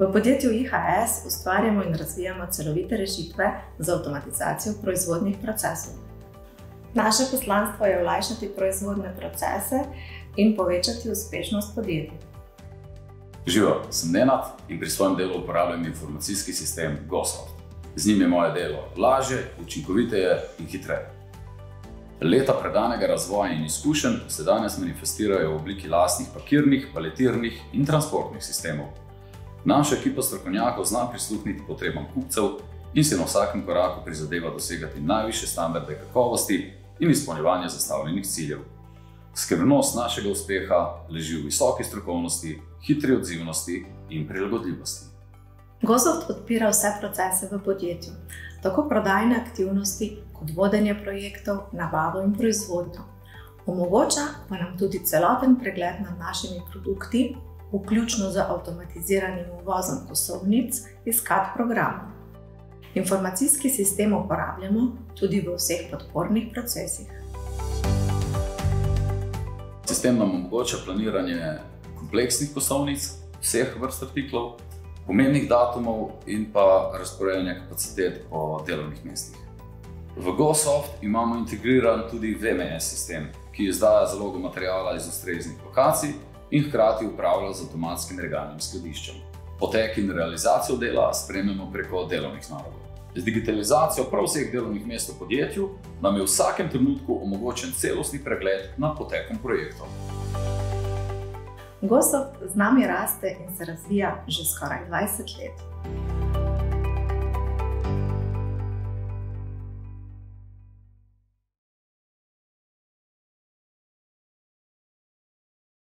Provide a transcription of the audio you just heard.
V podjetju IHS ustvarjamo in razvijamo celovite rešitve za avtomatizacijo proizvodnih procesov. Naše poslanstvo je olajšati proizvodne procese in povečati uspešnost podjetij. Živo, sem Nenad in pri svojem delu uporabljam informacijski sistem GoSoft. Z njim je moje delo lažje, učinkoviteje in hitreje. Leta predanega razvoja in izkušenj se danes manifestirajo v obliki lastnih pakirnih, paletirnih in transportnih sistemov. Naša ekipa strokovnjakov zna prisluhniti potrebam kupcev in si na vsakem koraku prizadeva dosegati najviše standarde kakovosti in izpolnjevanje zastavljenih ciljev. Skrbnost našega uspeha leži v visoki strokovnosti, hitri odzivnosti in prilagodljivosti. Gozoft podpira vse procese v podjetju, tako prodajne aktivnosti, kot vodenje projektov, nabavo in proizvodnjo. Omogoča pa nam tudi celoten pregled nad našimi produkti, vključno z avtomatiziranim uvozom kosovnic iz CAD programov. Informacijski sistem uporabljamo tudi v vseh podpornih procesih. Sistem nam omogoča planiranje kompleksnih kosovnic, vseh vrst artiklov, pomembnih datumov in pa razporejanje kapacitet po delovnih mestih. V GoSoft imamo integriran tudi VMS sistem, ki izdaja zalogo materijala iz ustreznih lokacij in hkrati upravlja z avtomatskim regalnim skladiščem. Potek in realizacijo dela spremljamo preko delovnih nalogov. Z digitalizacijo prav vseh delovnih mest v podjetju nam je v vsakem trenutku omogočen celostni pregled nad potekom projektov. GoSoft z nami raste in se razvija že skoraj 20 let.